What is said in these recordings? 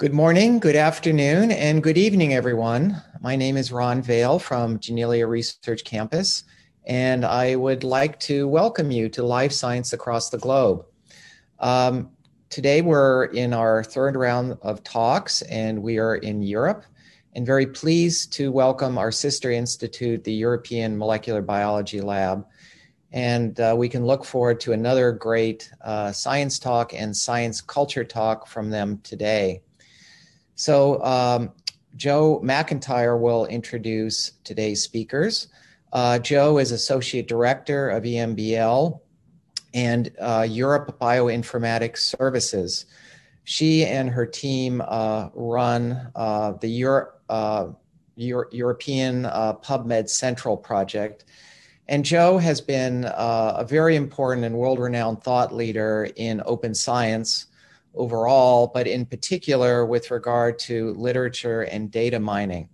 Good morning, good afternoon, and good evening, everyone. My name is Ron Vale from Janelia Research Campus, and I would like to welcome you to Life Science Across the Globe. Um, today, we're in our third round of talks, and we are in Europe, and very pleased to welcome our sister institute, the European Molecular Biology Lab. And uh, we can look forward to another great uh, science talk and science culture talk from them today. So um, Jo McEntyre will introduce today's speakers. Uh, Jo is Associate Director of EMBL and uh, Europe Bioinformatics Services. She and her team uh, run uh, the Euro- uh, Euro- European uh, PubMed Central project. And Jo has been a very important and world renowned thought leader in open science overall, but in particular with regard to literature and data mining.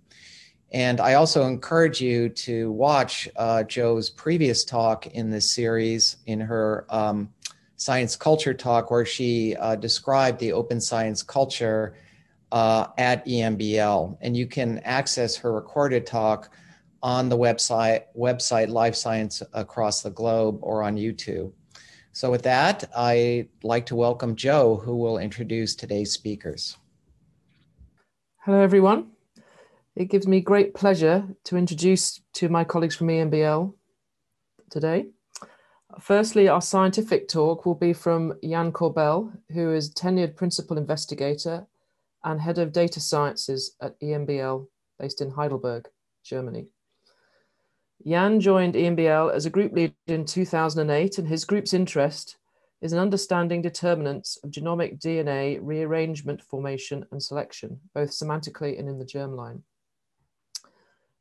And I also encourage you to watch uh, Jo's previous talk in this series in her um, science culture talk, where she uh, described the open science culture uh, at EMBL. And you can access her recorded talk on the website, website Life Science Across the Globe or on YouTube. So, with that, I'd like to welcome Jo, who will introduce today's speakers. Hello, everyone. It gives me great pleasure to introduce to my colleagues from EMBL today. Firstly, our scientific talk will be from Jan Korbel, who is tenured principal investigator and head of data sciences at EMBL based in Heidelberg, Germany. Jan joined EMBL as a group leader in 2008, and his group's interest is in understanding determinants of genomic DNA rearrangement, formation, and selection, both somatically and in the germline.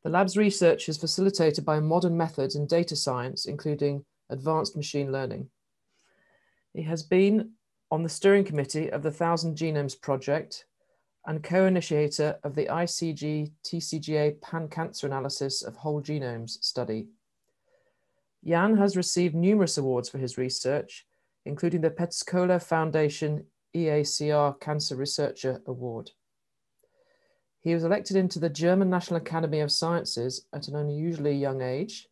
The lab's research is facilitated by modern methods in data science, including advanced machine learning. He has been on the steering committee of the Thousand Genomes Project, and co-initiator of the ICGC TCGA pan-cancer analysis of whole genomes study. Jan has received numerous awards for his research, including the Pezcoller Foundation EACR Cancer Researcher Award. He was elected into the German National Academy of Sciences at an unusually young age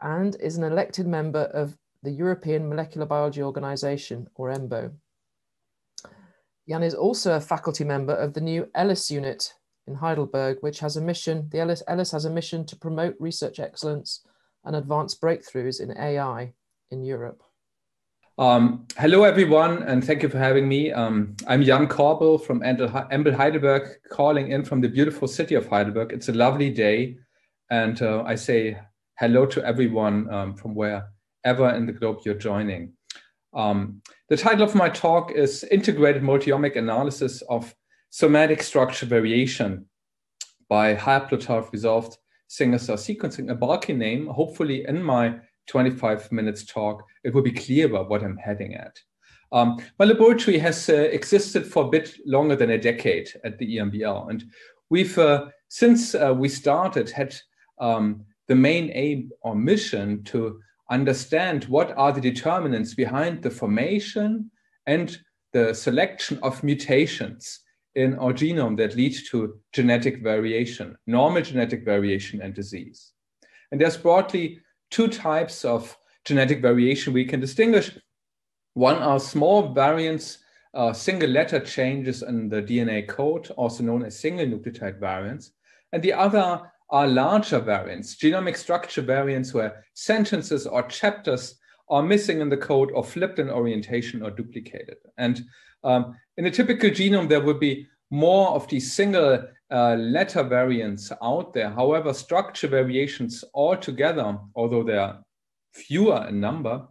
and is an elected member of the European Molecular Biology Organization, or EMBO. Jan is also a faculty member of the new ELLIS unit in Heidelberg, which has a mission, the ELLIS, ELLIS has a mission to promote research excellence and advance breakthroughs in AI in Europe. Um, hello, everyone, and thank you for having me. Um, I'm Jan Korbel from EMBL Heidelberg, calling in from the beautiful city of Heidelberg. It's a lovely day, and uh, I say hello to everyone um, from wherever in the globe you're joining. Um, the title of my talk is Integrated Multiomic Analysis of Somatic Structure Variation by Haplotype Resolved Single Cell Sequencing, a bulky name. Hopefully, in my 25 minutes talk, it will be clear about what I'm heading at. Um, my laboratory has uh, existed for a bit longer than a decade at the EMBL, and we've, uh, since uh, we started, had um, the main aim or mission to understand what are the determinants behind the formation and the selection of mutations in our genome that lead to genetic variation, normal genetic variation and disease. And there's broadly two types of genetic variation we can distinguish. One are small variants, uh, single letter changes in the DNA code, also known as single nucleotide variants. And the other are larger variants, genomic structure variants where sentences or chapters are missing in the code or flipped in orientation or duplicated. And um, in a typical genome, there would be more of these single uh, letter variants out there. However, structure variations altogether, although they are fewer in number,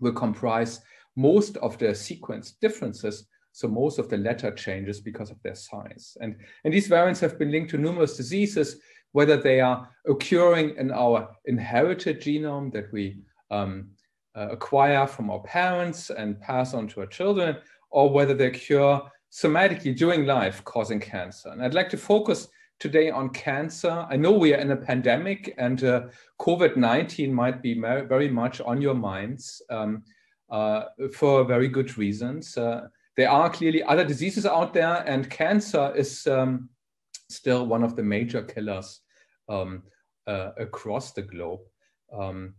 will comprise most of the sequence differences. So most of the letter changes because of their size. And, and these variants have been linked to numerous diseases, whether they are occurring in our inherited genome that we um, uh, acquire from our parents and pass on to our children, or whether they occur somatically during life causing cancer. And I'd like to focus today on cancer. I know we are in a pandemic and uh, COVID 19 might be very much on your minds um, uh, for very good reasons. Uh, there are clearly other diseases out there, and cancer is um, still one of the major killers across the globe. Um,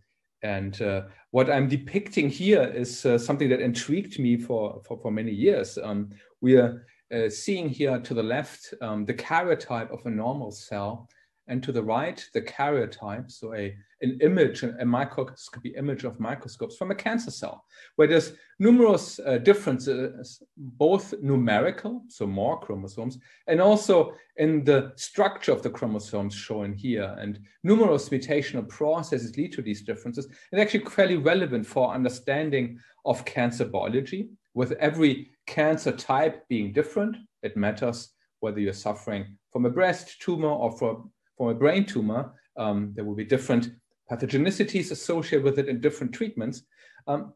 and uh, what I'm depicting here is uh, something that intrigued me for, for, for many years. Um, we are uh, seeing here to the left um, the karyotype of a normal cell and to the right, the karyotype, so a, an image, a microscopy image of microscopes from a cancer cell, where there's numerous uh, differences, both numerical, so more chromosomes, and also in the structure of the chromosomes shown here. And numerous mutational processes lead to these differences, and actually fairly relevant for understanding of cancer biology. With every cancer type being different, it matters whether you're suffering from a breast tumor or from for a brain tumor, um, there will be different pathogenicities associated with it in different treatments. Um,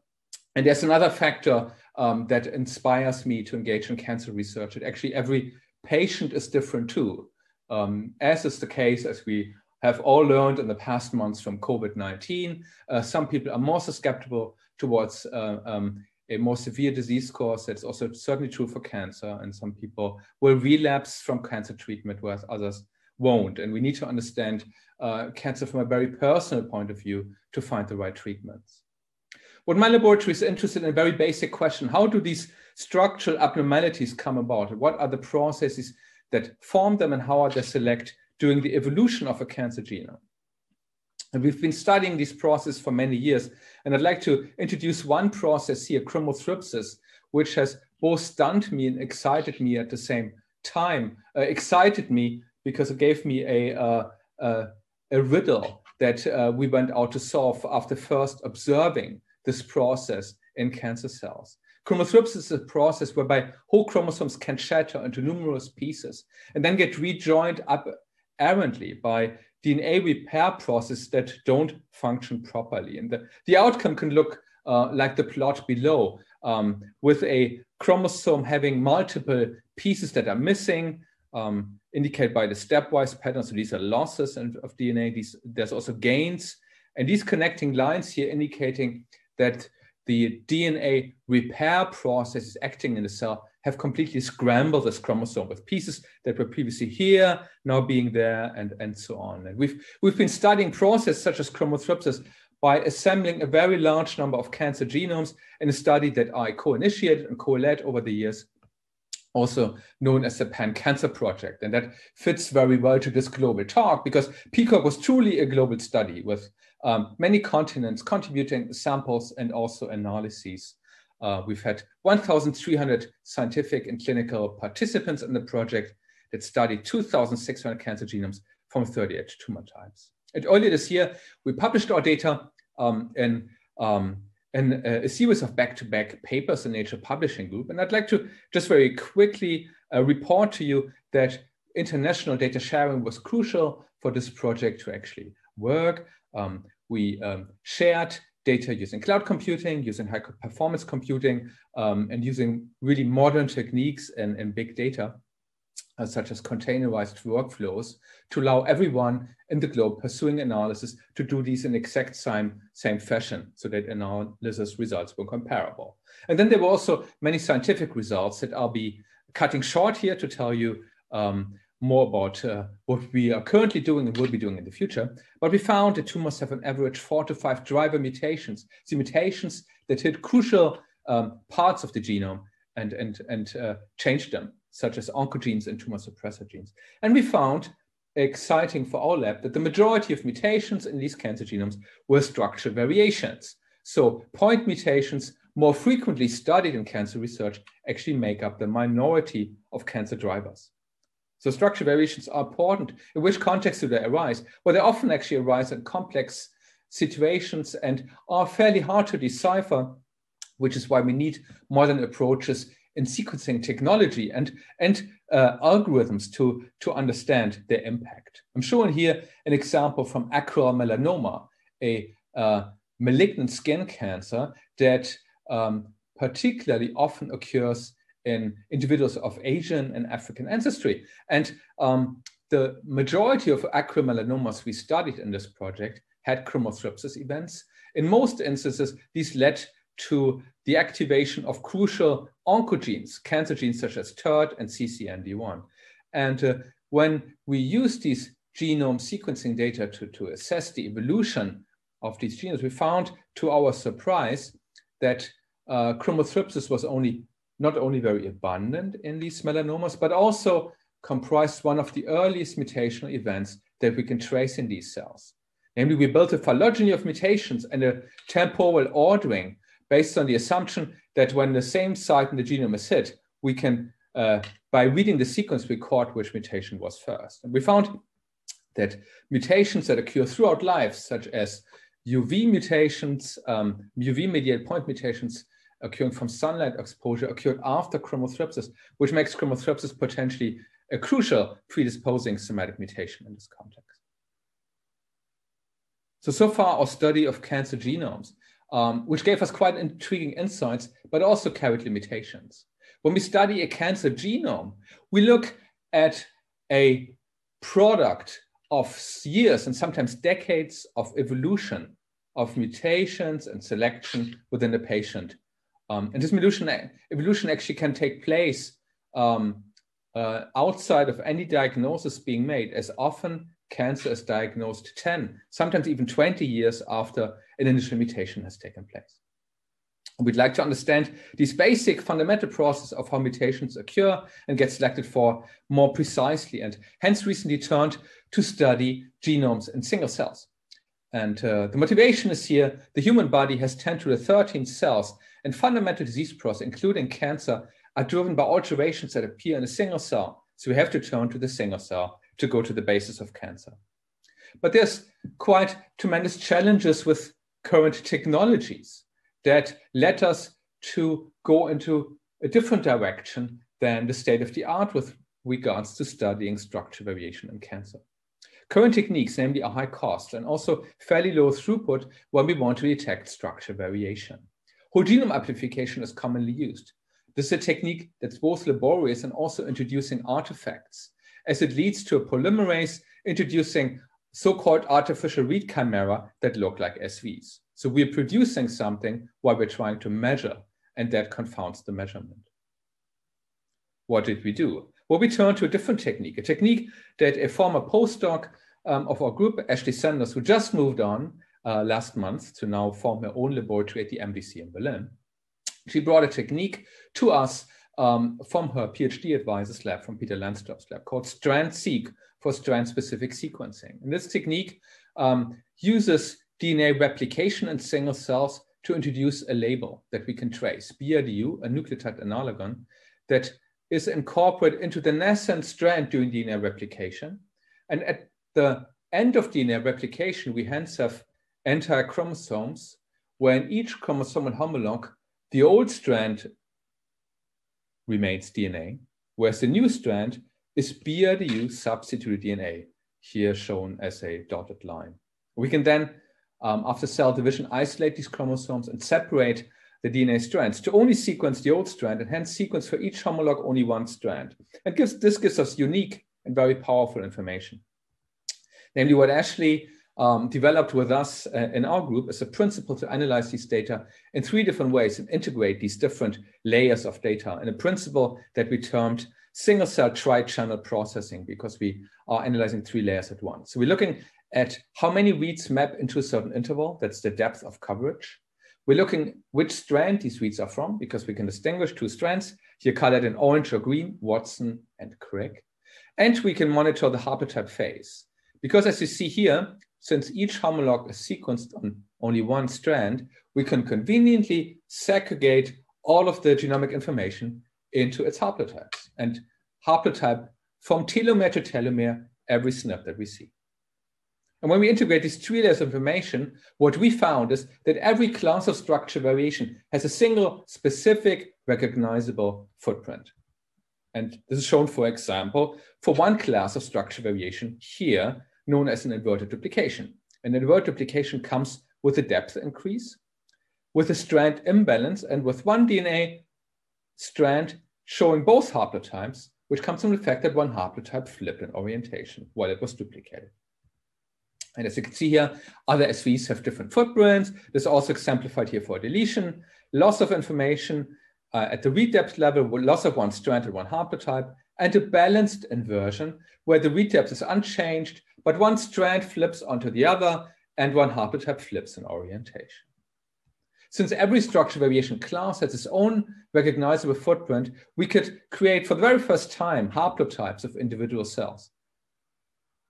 and there's another factor um, that inspires me to engage in cancer research. That actually every patient is different too, um, as is the case as we have all learned in the past months from COVID-19. Uh, some people are more susceptible towards uh, um, a more severe disease course. That's also certainly true for cancer. And some people will relapse from cancer treatment, whereas others won't. And we need to understand uh, cancer from a very personal point of view to find the right treatments. What my laboratory is interested in a very basic question, how do these structural abnormalities come about? What are the processes that form them and how are they select during the evolution of a cancer genome? And we've been studying this process for many years. And I'd like to introduce one process here, chromothripsis, which has both stunned me and excited me at the same time. Uh, excited me because it gave me a, a riddle that uh, we went out to solve after first observing this process in cancer cells. Chromothripsis is a process whereby whole chromosomes can shatter into numerous pieces and then get rejoined up errantly by DNA repair processes that don't function properly. And the, the outcome can look uh, like the plot below, um, with a chromosome having multiple pieces that are missing, um, indicated by the stepwise pattern. So these are losses of DNA. These, there's also gains. And these connecting lines here indicating that the DNA repair process is acting in the cell have completely scrambled this chromosome with pieces that were previously here, now being there, and, and so on. And we've, we've been studying processes such as chromothripsis by assembling a very large number of cancer genomes in a study that I co-initiated and co-led over the years also known as the Pan Cancer Project. And that fits very well to this global talk because PCAWG was truly a global study with um, many continents contributing samples and also analyses. Uh, we've had 1,300 scientific and clinical participants in the project that studied 2,600 cancer genomes from 38 tumor types. And earlier this year, we published our data um, in um, an, a series of back-to-back papers in Nature Publishing Group. And I'd like to just very quickly uh, report to you that international data sharing was crucial for this project to actually work. Um, we um, shared data using cloud computing, using high performance computing, um, and using really modern techniques and, and big data uh, such as containerized workflows to allow everyone in the globe pursuing analysis to do these in exact same, same fashion so that analysis results were comparable. And then there were also many scientific results that I'll be cutting short here to tell you um, more about uh, what we are currently doing and will be doing in the future. But we found that tumors have an average four to five driver mutations, the mutations that hit crucial um, parts of the genome and, and, and uh, change them such as oncogenes and tumor suppressor genes. And we found, exciting for our lab, that the majority of mutations in these cancer genomes were structural variations. So point mutations more frequently studied in cancer research actually make up the minority of cancer drivers. So structural variations are important. In which context do they arise? Well, they often actually arise in complex situations and are fairly hard to decipher, which is why we need modern approaches in sequencing technology and, and uh, algorithms to, to understand their impact. I'm showing here an example from acral melanoma, a uh, malignant skin cancer that um, particularly often occurs in individuals of Asian and African ancestry. And um, the majority of acral melanomas we studied in this project had chromothripsis events. In most instances, these led to the activation of crucial oncogenes, cancer genes such as TERT and CCND1. And uh, when we use these genome sequencing data to, to assess the evolution of these genomes, we found to our surprise that uh, chromothripsis was only not only very abundant in these melanomas, but also comprised one of the earliest mutational events that we can trace in these cells. Namely, we built a phylogeny of mutations and a temporal ordering based on the assumption that when the same site in the genome is hit, we can, uh, by reading the sequence, record which mutation was first. And we found that mutations that occur throughout life, such as UV mutations, um, UV mediated point mutations occurring from sunlight exposure occurred after chromothripsis, which makes chromothripsis potentially a crucial predisposing somatic mutation in this context. So, so far our study of cancer genomes, um, which gave us quite intriguing insights, but also carried limitations. When we study a cancer genome, we look at a product of years and sometimes decades of evolution of mutations and selection within the patient. Um, and this evolution, evolution actually can take place um, uh, outside of any diagnosis being made, as often cancer is diagnosed 10, sometimes even 20 years after an initial mutation has taken place. We'd like to understand these basic fundamental process of how mutations occur and get selected for more precisely, and hence recently turned to study genomes in single cells. And uh, the motivation is here the human body has 10 to the 13 cells, and fundamental disease process, including cancer, are driven by alterations that appear in a single cell. So we have to turn to the single cell to go to the basis of cancer. But there's quite tremendous challenges with current technologies that led us to go into a different direction than the state of the art with regards to studying structure variation in cancer. Current techniques, namely, are high cost and also fairly low throughput when we want to detect structure variation. Whole genome amplification is commonly used. This is a technique that's both laborious and also introducing artifacts, as it leads to a polymerase introducing so-called artificial read chimera that look like SVs. So we're producing something while we're trying to measure, and that confounds the measurement. What did we do? Well, we turned to a different technique, a technique that a former postdoc um, of our group, Ashley Sanders, who just moved on uh, last month to now form her own laboratory at the MDC in Berlin, she brought a technique to us um, from her PhD advisor's lab, from Peter Lansdorp's lab, called Strand-seq for strand-specific sequencing. And this technique um, uses DNA replication in single cells to introduce a label that we can trace, BRDU, a nucleotide analogon, that is incorporated into the nascent strand during DNA replication. And at the end of DNA replication, we hence have entire chromosomes, where in each chromosomal homologue, the old strand remains DNA, whereas the new strand is BRDU substituted DNA, here shown as a dotted line. We can then, um, after cell division, isolate these chromosomes and separate the DNA strands to only sequence the old strand and hence sequence for each homologue only one strand. And gives, this gives us unique and very powerful information. Namely, what Ashley um, developed with us uh, in our group as a principle to analyze these data in three different ways and integrate these different layers of data in a principle that we termed single cell tri-channel processing because we are analyzing three layers at once. So we're looking at how many reads map into a certain interval, that's the depth of coverage. We're looking which strand these reads are from because we can distinguish two strands, here colored in orange or green, Watson and Crick. And we can monitor the haplotype phase. Because as you see here, since each homolog is sequenced on only one strand, we can conveniently segregate all of the genomic information into its haplotypes and haplotype from telomere to telomere every SNP that we see. And when we integrate these three layers of information, what we found is that every class of structure variation has a single specific recognizable footprint. And this is shown, for example, for one class of structure variation here, known as an inverted duplication. An inverted duplication comes with a depth increase, with a strand imbalance, and with one DNA strand showing both haplotypes, which comes from the fact that one haplotype flipped in orientation while it was duplicated. And as you can see here, other SVs have different footprints. This is also exemplified here for deletion, loss of information, uh, at the read depth level, loss of one strand and one haplotype, and a balanced inversion where the read depth is unchanged, but one strand flips onto the other and one haplotype flips in orientation. Since every structure variation class has its own recognizable footprint, we could create for the very first time haplotypes of individual cells,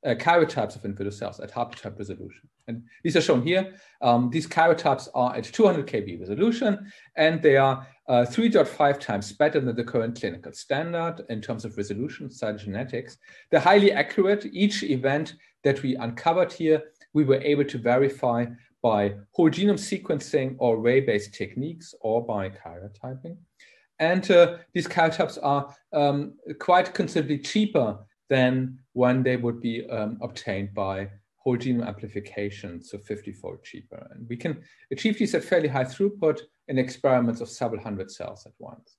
uh, karyotypes of individual cells at haplotype resolution. And these are shown here. Um, these karyotypes are at 200 kb resolution, and they are uh, 3.5 times better than the current clinical standard in terms of resolution, cytogenetics. They're highly accurate. Each event that we uncovered here, we were able to verify by whole genome sequencing or array-based techniques or by karyotyping. And uh, these karyotypes are um, quite considerably cheaper than when they would be um, obtained by whole genome amplification, so 50-fold cheaper. And we can achieve these at fairly high throughput in experiments of several hundred cells at once.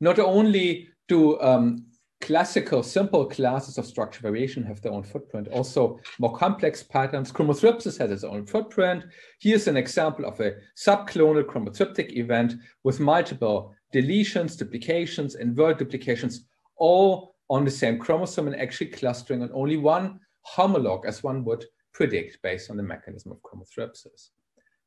Not only do um, classical simple classes of structure variation have their own footprint. Also, more complex patterns. Chromothripsis has its own footprint. Here's an example of a subclonal chromothriptic event with multiple deletions, duplications, invert duplications, all on the same chromosome and actually clustering on only one homolog, as one would predict based on the mechanism of chromothripsis.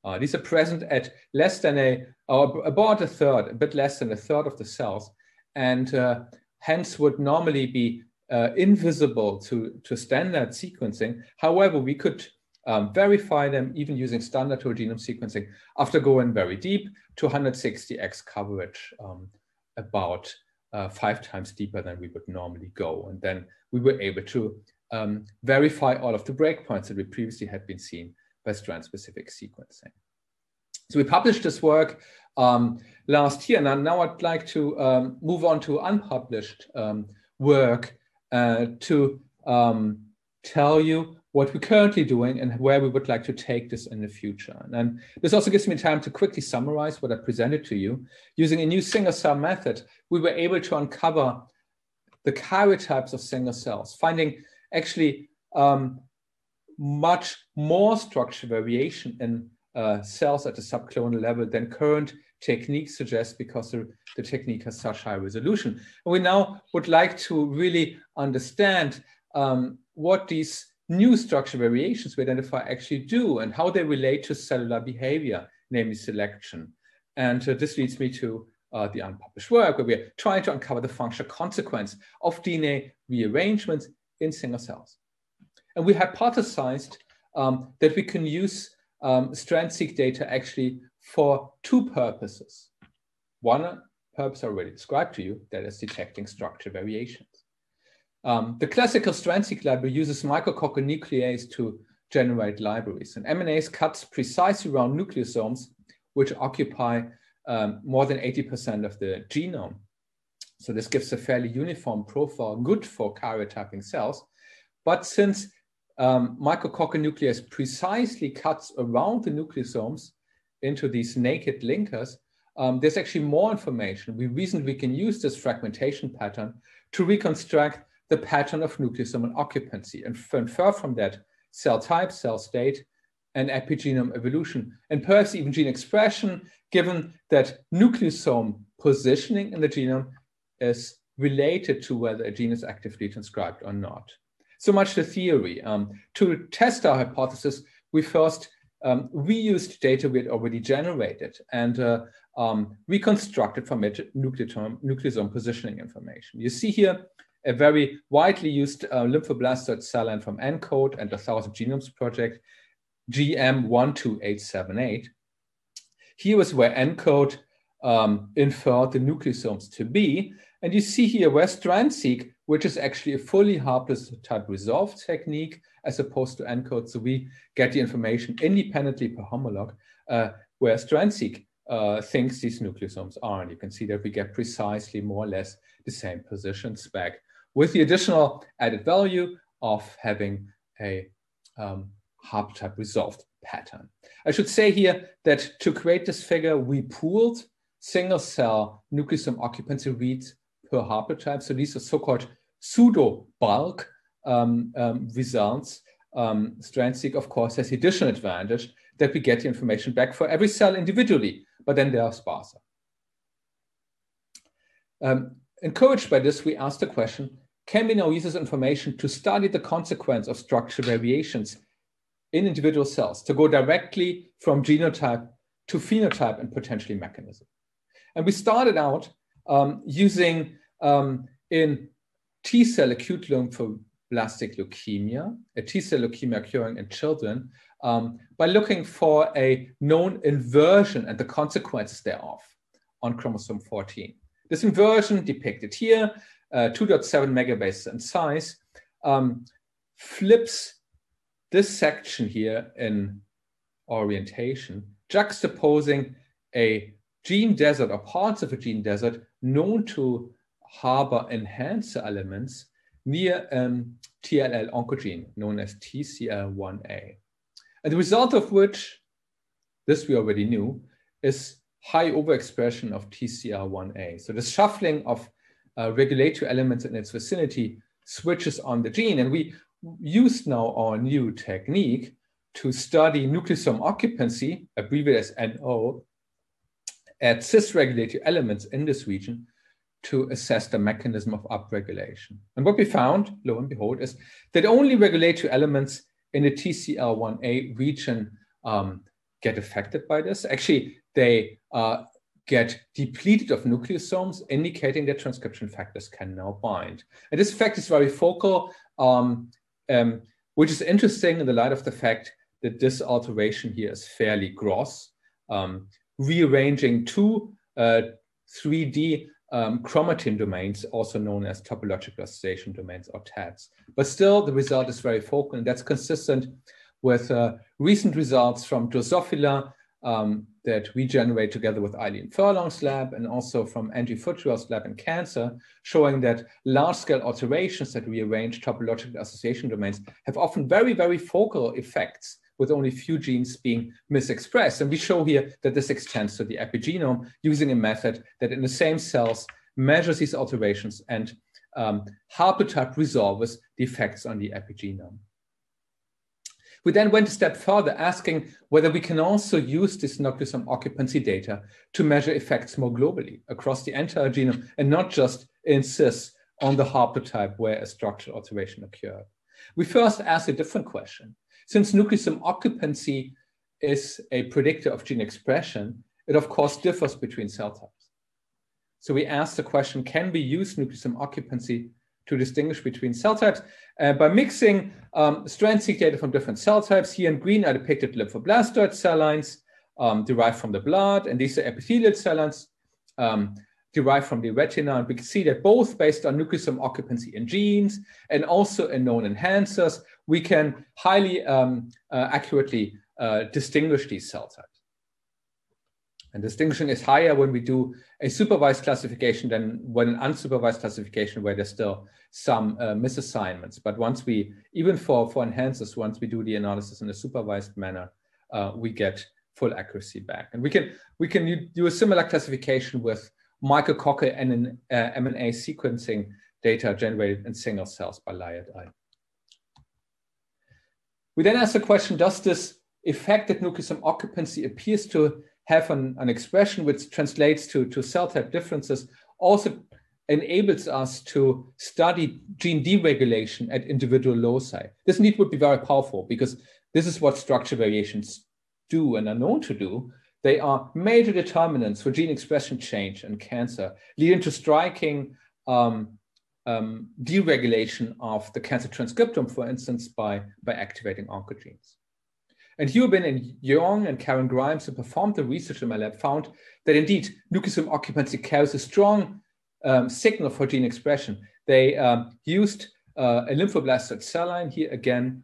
Uh, these are present at less than a, or about a third, a bit less than a third of the cells. And uh, hence would normally be uh, invisible to, to standard sequencing. However, we could um, verify them even using standard whole genome sequencing after going very deep to 160x coverage, um, about uh, five times deeper than we would normally go. And then we were able to um, verify all of the breakpoints that we previously had been seen by strand-specific sequencing. So we published this work um, last year. Now, now I'd like to um, move on to unpublished um, work uh, to um, tell you what we're currently doing and where we would like to take this in the future. And this also gives me time to quickly summarize what I presented to you. Using a new single cell method, we were able to uncover the karyotypes of single cells, finding actually um, much more structure variation in uh, cells at the subclonal level than current techniques suggest because the, the, technique has such high resolution. And we now would like to really understand um, what these new structure variations we identify actually do and how they relate to cellular behavior, namely selection. And uh, this leads me to uh, the unpublished work where we're trying to uncover the functional consequence of DNA rearrangements in single cells. And we hypothesized um, that we can use um, strand-seq data actually for two purposes. One purpose I already described to you, that is detecting structure variations. Um, the classical strand-seq library uses micrococcal nuclease to generate libraries. And MNase cuts precisely around nucleosomes, which occupy um, more than 80% of the genome. So this gives a fairly uniform profile, good for karyotyping cells. But since um, micrococcal nuclease precisely cuts around the nucleosomes into these naked linkers, um, there's actually more information. We reasoned we can use this fragmentation pattern to reconstruct the pattern of nucleosome occupancy and infer from that cell type, cell state, and epigenome evolution, and perhaps even gene expression, given that nucleosome positioning in the genome is related to whether a gene is actively transcribed or not. So much the theory. Um, to test our hypothesis, we first um, reused data we had already generated and uh, um, reconstructed from it nucleosome, positioning information. You see here a very widely used uh, lymphoblastoid cell line from ENCODE and the Thousand Genomes Project, GM12878. Here was where ENCODE um, inferred the nucleosomes to be. And you see here where strand-seq which is actually a fully haplotype resolved technique as opposed to ENCODE. So we get the information independently per homolog, uh, where strand-seq uh, thinks these nucleosomes are. And you can see that we get precisely more or less the same positions back with the additional added value of having a um, haplotype resolved pattern. I should say here that to create this figure, we pooled single cell nucleosome occupancy reads per haplotype. So these are so-called pseudo bulk um, um, results. Um, strand-seq, of course, has the additional advantage that we get the information back for every cell individually, but then they are sparser. um, encouraged by this, we asked the question, can we now use this information to study the consequence of structural variations in individual cells to go directly from genotype to phenotype and potentially mechanism? And we started out um, using um, in T cell acute lymphoblastic leukemia, a T cell leukemia occurring in children, um, by looking for a known inversion and the consequences thereof on chromosome 14. This inversion depicted here, uh, 2.7 megabase in size, um, flips this section here in orientation, juxtaposing a gene desert or parts of a gene desert known to harbor enhancer elements near um, T-ALL oncogene known as TCL1A. And the result of which, this we already knew, is high overexpression of TCL1A. So the shuffling of uh, regulatory elements in its vicinity switches on the gene. And we used now our new technique to study nucleosome occupancy, abbreviated as NO, at cis regulatory elements in this region to assess the mechanism of upregulation. And what we found, lo and behold, is that only regulatory elements in the TCL1A region um, get affected by this. Actually, they uh, get depleted of nucleosomes, indicating that transcription factors can now bind. And this effect is very focal, um, um, which is interesting in the light of the fact that this alteration here is fairly gross, um, rearranging two uh, 3D um, chromatin domains, also known as topological association domains or TADs. But still, the result is very focal, and that's consistent with uh, recent results from Drosophila um, that we generate together with Eileen Furlong's lab and also from Angie Futrell's lab in cancer, showing that large-scale alterations that rearrange topological association domains have often very, very focal effects with only few genes being misexpressed. And we show here that this extends to the epigenome using a method that in the same cells measures these alterations and um, haplotype resolves the effects on the epigenome. We then went a step further, asking whether we can also use this nucleosome occupancy data to measure effects more globally across the entire genome and not just in cis on the haplotype where a structural alteration occurred. We first asked a different question. Since nucleosome occupancy is a predictor of gene expression, it of course differs between cell types. So we asked the question, can we use nucleosome occupancy to distinguish between cell types uh, by mixing um, strand-seq data from different cell types. Here in green are depicted lymphoblastoid cell lines um, derived from the blood, and these are epithelial cell lines um, derived from the retina. And we can see that both based on nucleosome occupancy in genes and also in known enhancers, we can highly um, uh, accurately uh, distinguish these cell types. And distinction is higher when we do a supervised classification than when an unsupervised classification where there's still some uh, misassignments. But once we, even for, for enhancers, once we do the analysis in a supervised manner, uh, we get full accuracy back. And we can, we can do a similar classification with micrococcal and uh, MNase sequencing data generated in single cells by I. We then ask the question, does this effect that nucleosome occupancy appears to have an, an expression which translates to, to cell type differences also enables us to study gene deregulation at individual loci. This indeed would be very powerful because this is what structure variations do and are known to do. They are major determinants for gene expression change in cancer, leading to striking um, um, deregulation of the cancer transcriptome, for instance, by, by activating oncogenes. And Hyobin Jeong and Karen Grimes, who performed the research in my lab, found that indeed nucleosome occupancy carries a strong um, signal for gene expression. They um, used uh, a lymphoblastoid cell line here again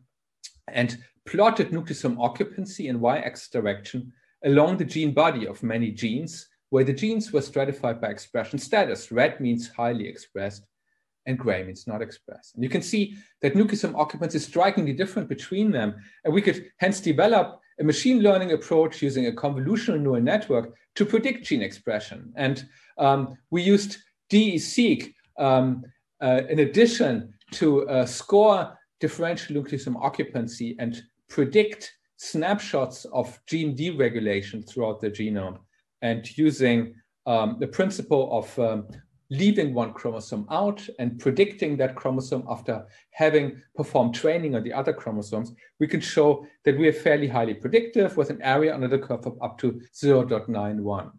and plotted nucleosome occupancy in y-axis direction along the gene body of many genes, where the genes were stratified by expression status. Red means highly expressed, and gray means not expressed. And you can see that nucleosome occupancy is strikingly different between them. And we could hence develop a machine learning approach using a convolutional neural network to predict gene expression. And um, we used DE-seq um, uh, in addition to uh, score differential nucleosome occupancy and predict snapshots of gene deregulation throughout the genome and using um, the principle of um, leaving one chromosome out and predicting that chromosome after having performed training on the other chromosomes, we can show that we are fairly highly predictive with an area under the curve of up to 0.91.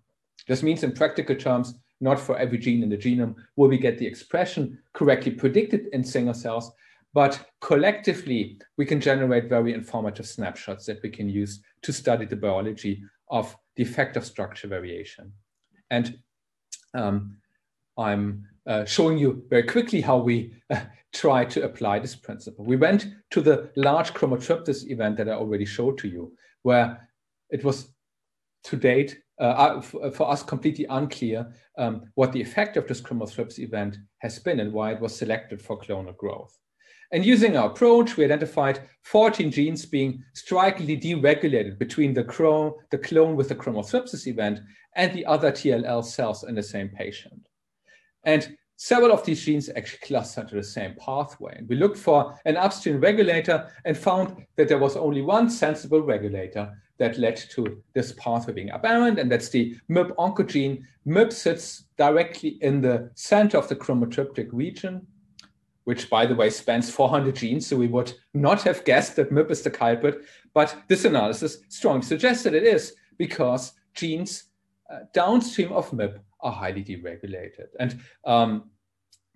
This means in practical terms, not for every gene in the genome will we get the expression correctly predicted in single cells, but collectively, we can generate very informative snapshots that we can use to study the biology of the effect of structure variation. And um, I'm uh, showing you very quickly how we uh, try to apply this principle. We went to the large chromothripsis event that I already showed to you, where it was to date uh, uh for us completely unclear um, what the effect of this chromothripsis event has been and why it was selected for clonal growth. And using our approach, we identified 14 genes being strikingly deregulated between the, clone, the clone with the chromothripsis event and the other T-ALL cells in the same patient. And several of these genes actually cluster to the same pathway. And we looked for an upstream regulator and found that there was only one sensible regulator that led to this pathway being aberrant, and that's the MYB oncogene. MYB sits directly in the center of the chromothriptic region which by the way spans 400 genes, so we would not have guessed that MYB is the culprit, but this analysis strongly suggests that it is because genes uh, downstream of MYB are highly deregulated. And um,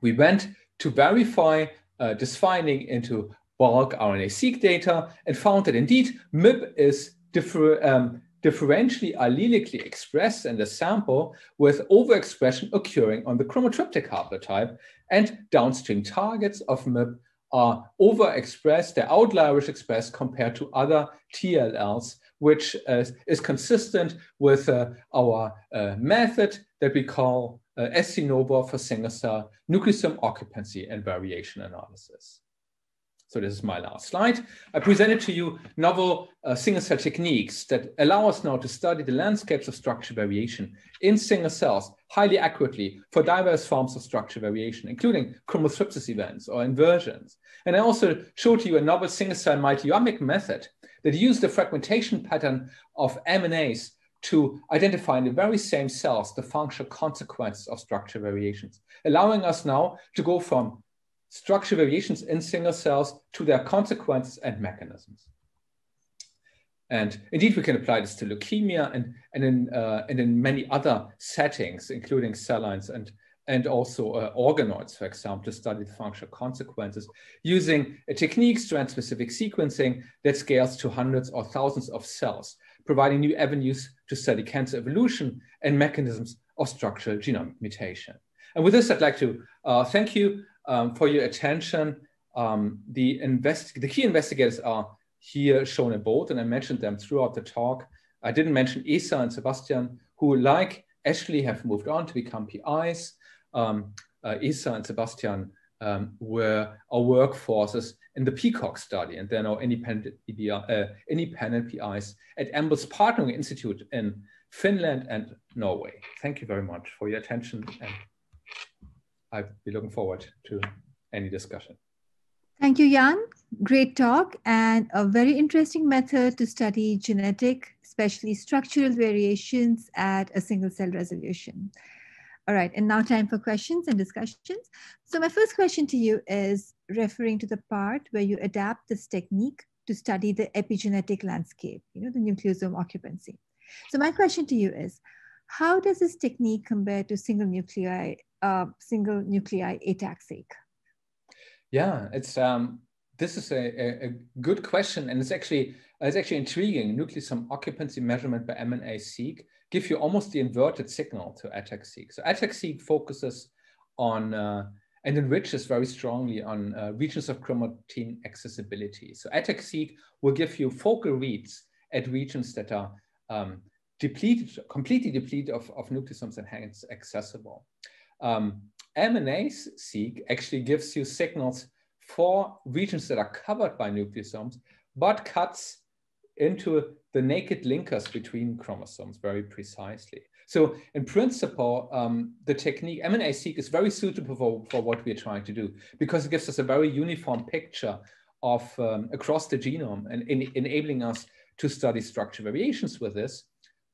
we went to verify uh, this finding into bulk RNA-seq data and found that indeed MYB is differ, um, differentially allelically expressed in the sample with overexpression occurring on the chromothriptic haplotype and downstream targets of MYB are overexpressed, they're outlierish expressed compared to other T-ALLs, which uh, is consistent with uh, our uh, method that we call uh, SCNOVA for single cell nucleosome occupancy and variation analysis. So this is my last slide. I presented to you novel uh, single cell techniques that allow us now to study the landscapes of structure variation in single cells highly accurately for diverse forms of structure variation, including chromosynthesis events or inversions. And I also showed you a novel single cell multiomic method that used the fragmentation pattern of MNase to identify in the very same cells the functional consequences of structure variations, allowing us now to go from structure variations in single cells to their consequences and mechanisms. And indeed, we can apply this to leukemia and, and, in, uh, and in many other settings, including cell lines and, and also uh, organoids, for example, to study the functional consequences using a technique, strand-specific sequencing, that scales to hundreds or thousands of cells, providing new avenues to study cancer evolution and mechanisms of structural genome mutation. And with this, I'd like to uh, thank you um, for your attention. Um, the, invest- the key investigators are here shown in bold, and I mentioned them throughout the talk. I didn't mention Isa and Sebastian, who, like Ashley, have moved on to become PIs. Um, uh, Isa and Sebastian um, were our workforces in the PCAWG study, and they're now independent, uh, independent PIs at EMBL's Partnering Institute in Finland and Norway. Thank you very much for your attention. And I'd be looking forward to any discussion. Thank you, Jan. Great talk and a very interesting method to study genetic, especially structural variations at a single cell resolution. All right, and now time for questions and discussions. So my first question to you is referring to the part where you adapt this technique to study the epigenetic landscape, you know, the nucleosome occupancy. So my question to you is, how does this technique compare to single nuclei uh, single nuclei ATAC-seq? Yeah, it's um, this is a, a, good question, and it's actually it's actually intriguing. Nucleosome occupancy measurement by MNase-seq give you almost the inverted signal to ATAC-seq. So ATAC-seq focuses on uh, and enriches very strongly on uh, regions of chromatin accessibility. So ATAC-seq will give you focal reads at regions that are um, depleted, completely depleted of, of nucleosomes and hence accessible. Um, MNase-seq actually gives you signals for regions that are covered by nucleosomes, but cuts into the naked linkers between chromosomes very precisely. So in principle, um, the technique MNase-seq is very suitable for, for what we're trying to do because it gives us a very uniform picture of um, across the genome and in, enabling us to study structure variations with this,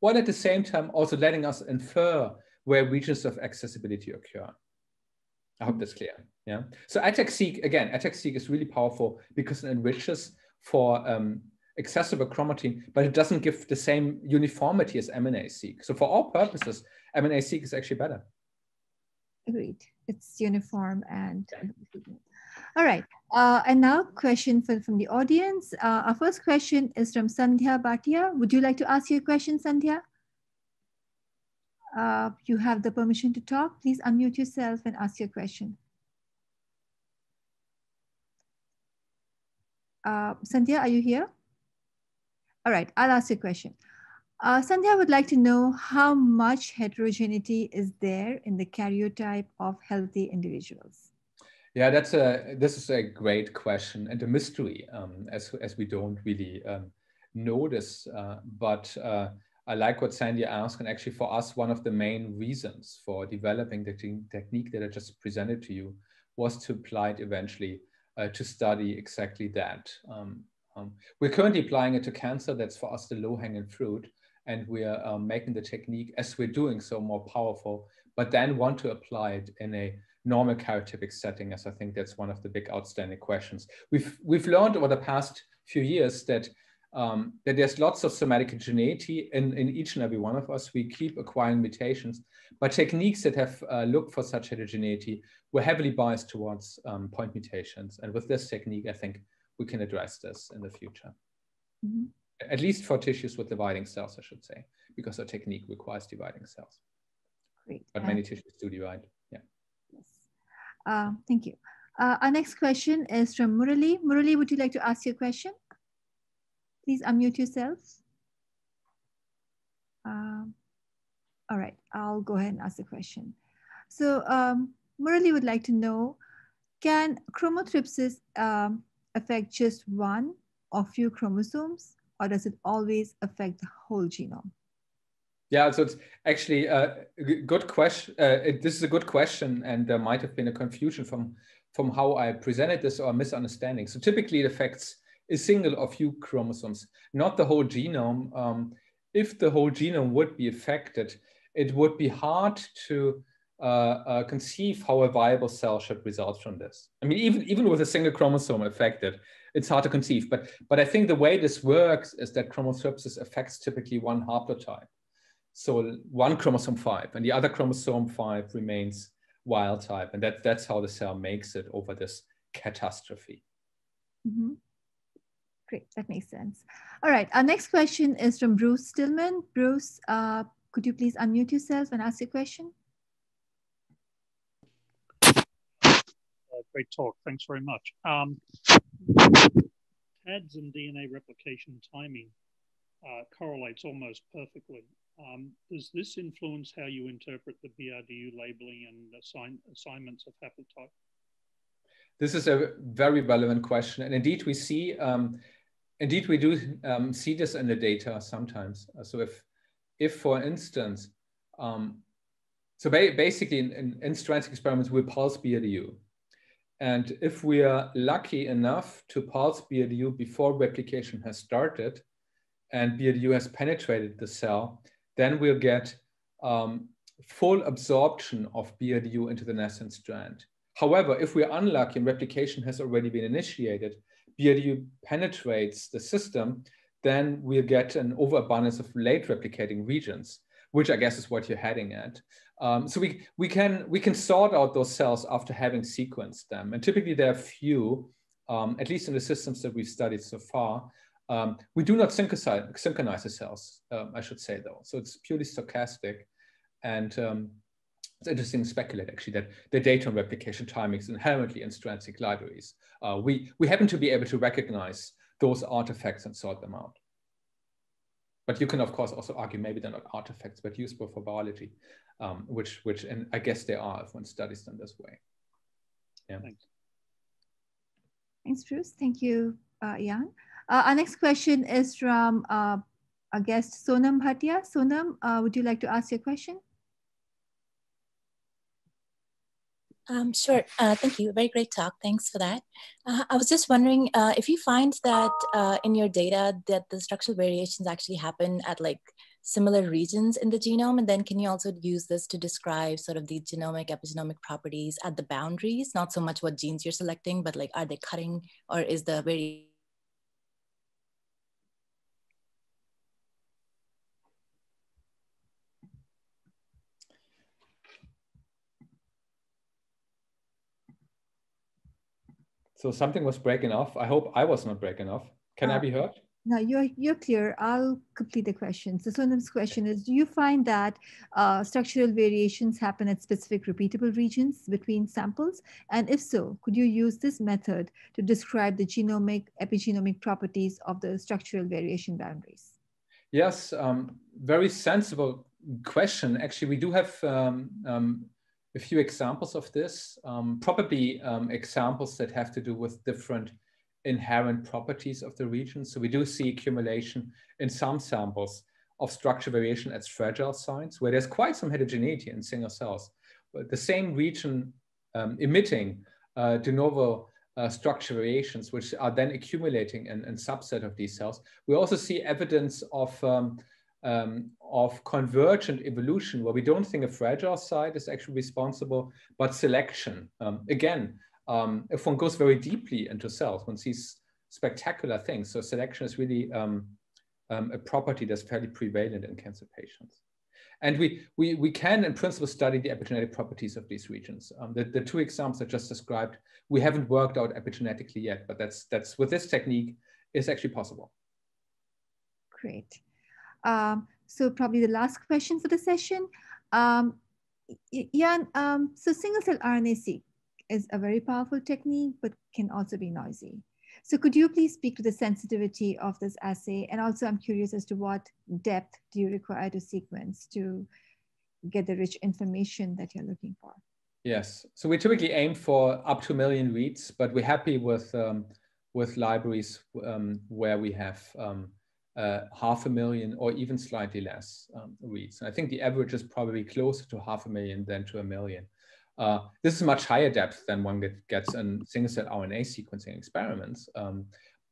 while at the same time also letting us infer where regions of accessibility occur. I hope that's clear. Yeah. So ATAC-seq, again, ATAC-seq is really powerful because it enriches for um, accessible chromatin, but it doesn't give the same uniformity as MNase-seq. So for all purposes, MNase-seq is actually better. Agreed. It's uniform and all right. Uh, and now question for, from the audience. Uh, our first question is from Sandhya Bhatia. Would you like to ask your question, Sandhya? Uh, you have the permission to talk. Please unmute yourself and ask your question. Uh, Sandhya, are you here? All right, I'll ask you a question. Uh, Sandhya would like to know how much heterogeneity is there in the karyotype of healthy individuals? Yeah, that's a this is a great question and a mystery um, as as we don't really um, know this. Uh, but uh, I like what Sandy asked, and actually for us, one of the main reasons for developing the te technique that I just presented to you was to apply it eventually uh, to study exactly that. Um, um we're currently applying it to cancer. That's for us the low-hanging fruit, and we're um, making the technique as we're doing so more powerful. But then want to apply it in a normal karyotypic setting, as I think that's one of the big outstanding questions. We've, we've learned over the past few years that, um, that there's lots of somatic heterogeneity in, in each and every one of us. We keep acquiring mutations, but techniques that have uh, looked for such heterogeneity were heavily biased towards um, point mutations. And with this technique, I think we can address this in the future. Mm -hmm. At least for tissues with dividing cells, I should say, because our technique requires dividing cells. Great. But many tissues do divide. Uh, thank you. Uh, our next question is from Murali. Murali, would you like to ask your question? Please unmute yourself. Uh, all right, I'll go ahead and ask the question. So um, Murali would like to know, can chromothripsis um, affect just one or few chromosomes, or does it always affect the whole genome? Yeah, so it's actually a good question. Uh, this is a good question, and there might have been a confusion from from how I presented this or a misunderstanding. So typically, it affects a single or few chromosomes, not the whole genome. Um, if the whole genome would be affected, it would be hard to uh, uh, conceive how a viable cell should result from this. I mean, even even with a single chromosome affected, it's hard to conceive. But but I think the way this works is that chromothripsis affects typically one haplotype. So one chromosome five and the other chromosome five remains wild type. And that, that's how the cell makes it over this catastrophe. Mm -hmm. Great, that makes sense. All right, our next question is from Bruce Stillman. Bruce, uh, could you please unmute yourself and ask your question? Uh, great talk, thanks very much. Um, TADS and DNA replication timing uh, correlates almost perfectly. Um, does this influence how you interpret the BRDU labeling and assign, assignments of haplotype? This is a very relevant question, and indeed we see, um, indeed we do um, see this in the data sometimes. So if, if for instance, um, so ba basically in, in, in strands experiments we pulse BRDU, and if we are lucky enough to pulse BRDU before replication has started, and BRDU has penetrated the cell, then we'll get um, full absorption of BRDU into the nascent strand. However, if we're unlucky and replication has already been initiated, BRDU penetrates the system, then we'll get an overabundance of late replicating regions, which I guess is what you're heading at. Um, so we, we, can, we can sort out those cells after having sequenced them. And typically there are few, um, at least in the systems that we've studied so far, um, we do not synchronize, synchronize the cells, um, I should say though. So it's purely stochastic. And um, it's interesting to speculate actually that the data on replication timing is inherently in Strand-seq libraries. Uh, we, we happen to be able to recognize those artifacts and sort them out. But you can of course also argue maybe they're not artifacts, but useful for biology, um, which, which and I guess they are if one studies them this way. Yeah. Thanks. Thanks, Bruce. Thank you, uh, Jan. Uh, our next question is from uh, our guest Sonam Bhatia. Sonam, uh, would you like to ask your question? Um, sure. Uh, thank you. Very great talk. Thanks for that. Uh, I was just wondering uh, if you find that uh, in your data that the structural variations actually happen at like similar regions in the genome? And then can you also use this to describe sort of the genomic epigenomic properties at the boundaries, not so much what genes you're selecting, but like, are they cutting or is the very So something was breaking off. I hope I was not breaking off. Can uh, I be heard? No, you're, you're clear. I'll complete the question. So Sonam's question is, do you find that uh, structural variations happen at specific repeatable regions between samples? And if so, could you use this method to describe the genomic, epigenomic properties of the structural variation boundaries? Yes, um, very sensible question. Actually, we do have um, um, a few examples of this, um, probably um, examples that have to do with different inherent properties of the region. So we do see accumulation in some samples of structure variation as fragile sites, where there's quite some heterogeneity in single cells. But the same region um, emitting uh, de novo uh, structure variations, which are then accumulating in, in subset of these cells. We also see evidence of um, um, of convergent evolution, where we don't think a fragile site is actually responsible, but selection. Um, again, um, if one goes very deeply into cells, one sees spectacular things. So selection is really um, um, a property that's fairly prevalent in cancer patients. And we, we, we can, in principle, study the epigenetic properties of these regions. Um, the, the two examples I just described, we haven't worked out epigenetically yet, but that's, that's with this technique, is actually possible. Great. Um, so probably the last question for the session. Um, um, so single cell RNA-seq is a very powerful technique, but can also be noisy. So could you please speak to the sensitivity of this assay? And also I'm curious as to what depth do you require to sequence to get the rich information that you're looking for? Yes, so we typically aim for up to a million reads, but we're happy with, um, with libraries um, where we have um, uh, half a million or even slightly less um, reads. And I think the average is probably closer to half a million than to a million. Uh, this is much higher depth than one that gets in single-cell RNA sequencing experiments. Um,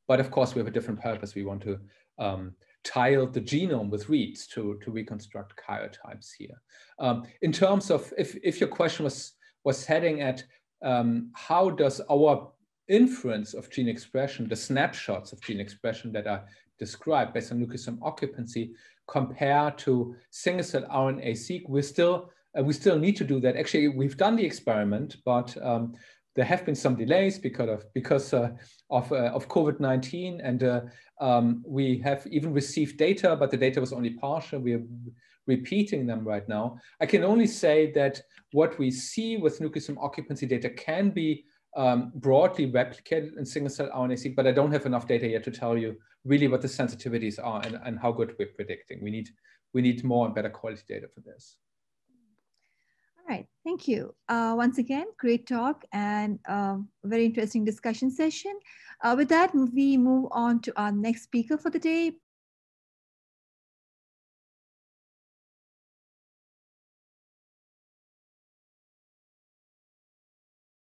but of course, we have a different purpose. We want to um, tile the genome with reads to, to reconstruct karyotypes here. Um, in terms of, if, if your question was, was heading at um, how does our inference of gene expression, the snapshots of gene expression that are described based on nucleosome occupancy compared to single-cell RNA-seq, we still uh, we still need to do that. Actually, we've done the experiment, but um, there have been some delays because of because uh, of, uh, of COVID-19, and uh, um, we have even received data, but the data was only partial. We are repeating them right now. I can only say that what we see with nucleosome occupancy data can be um, broadly replicated in single cell RNA-seq, but I don't have enough data yet to tell you really what the sensitivities are and, and how good we're predicting. We need, we need more and better quality data for this. All right, thank you. Uh, once again, great talk and uh, very interesting discussion session. Uh, with that, we move on to our next speaker for the day,